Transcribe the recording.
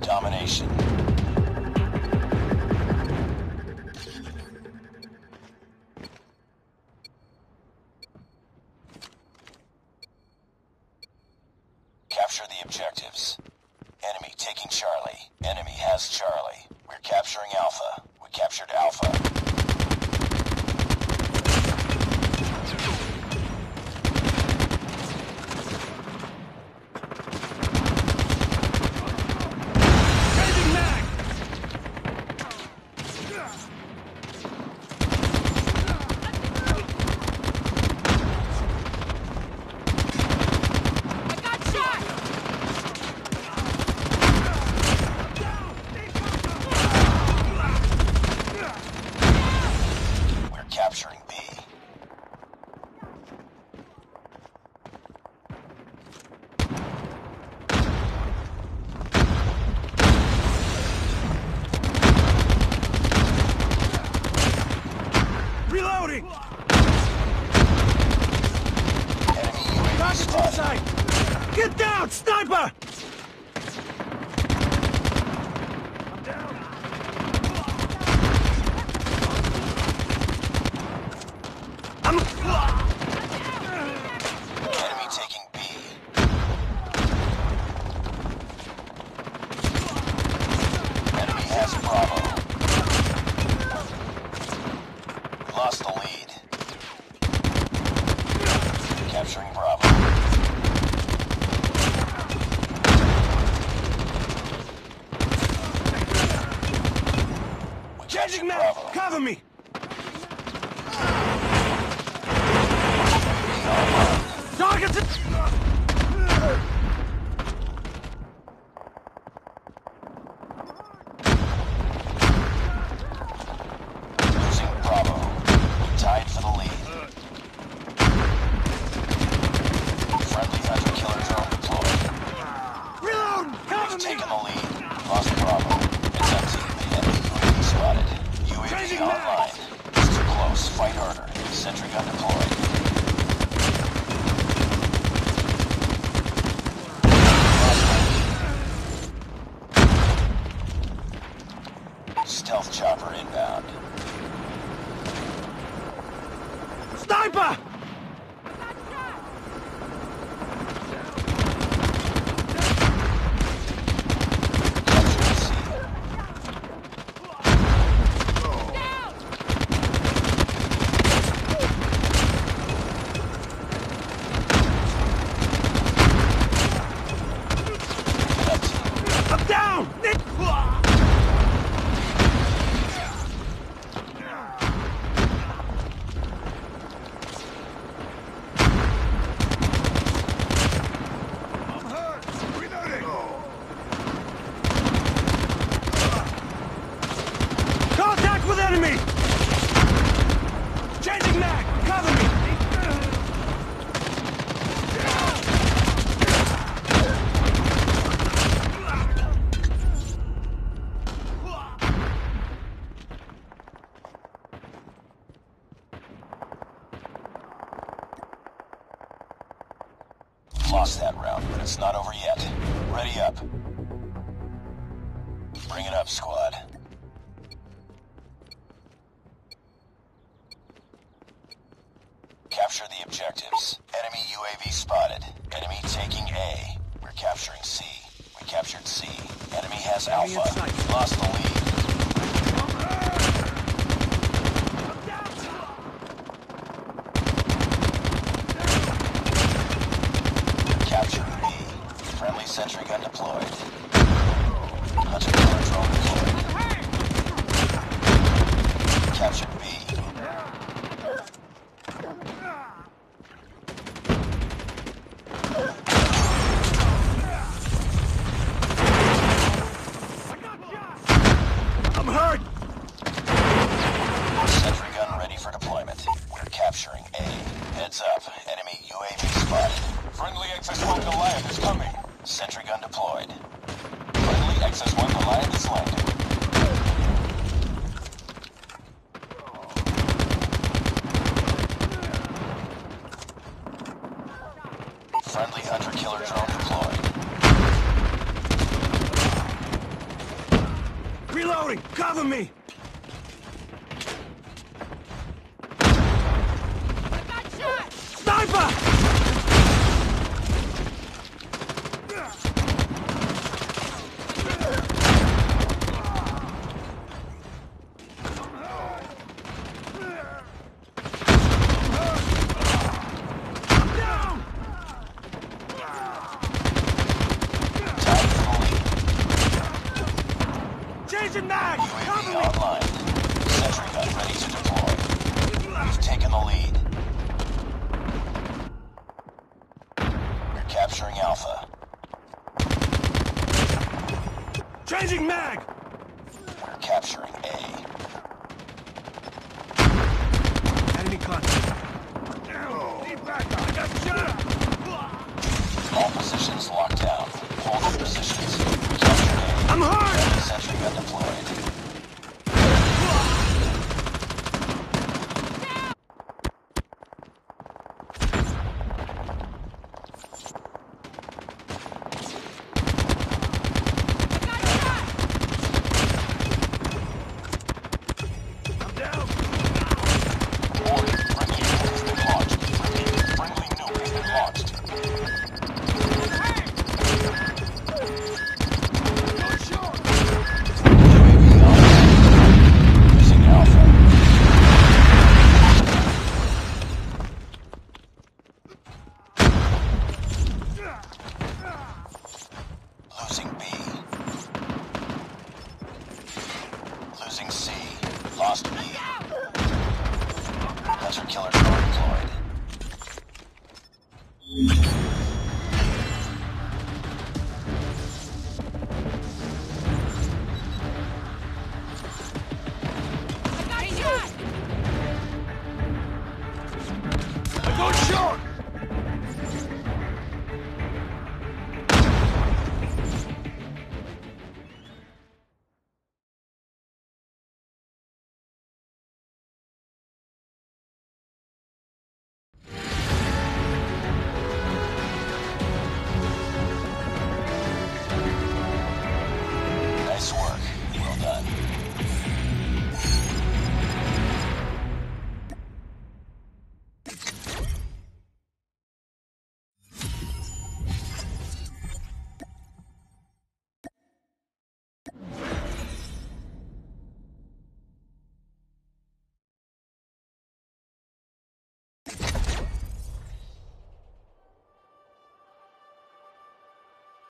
Domination. Capture the objectives. Enemy taking Charlie. Enemy has Charlie. We're capturing Alpha. We captured Alpha. Capturing B. Reloading! Enemy UAV spotted. Get down, sniper! I'm down. I'm... Enemy taking B. Enemy has Bravo. We lost the lead. Capturing Bravo. Changing! Bravo. Cover me! Targets... Losing Bravo. We tied for the lead. Friendly hunter killer drone deployed. Reload! Cover We've me! taken the lead. Lost Bravo. It's empty. The enemy UAV spotted. UAV Changing online. It's too close. Fight harder. Sentry gun deployed. Stealth chopper inbound. Sniper! Capturing C. Empty. I'm down! Nick! I'm hurt! Reloading! Contact with enemy! Changing mag! Cover me! Lost that round, but it's not over yet. Ready up. Bring it up, squad. Capture the objectives. Enemy UAV spotted. Enemy taking A. We're capturing C. We captured C. Enemy has Alpha. Lost the lead. sentry gun deployed. Hunter killer drone deployed. Captured B. I'm. We're capturing A. Heads up. Enemy UAV spotted. Friendly XS-1 land is coming. Sentry gun deployed. Friendly XS-1 Goliath is landing. Friendly Hunter Killer drone deployed. Reloading! Cover me! capturing Alpha. Changing mag! We're capturing A. Enemy contact. Need backup! All positions locked down. Hold positions. Capture A. I'm hurt! Sentry gun deployed.